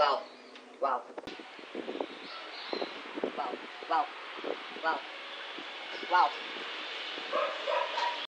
vào. Vào. Vào. Vào. Vào. Vào.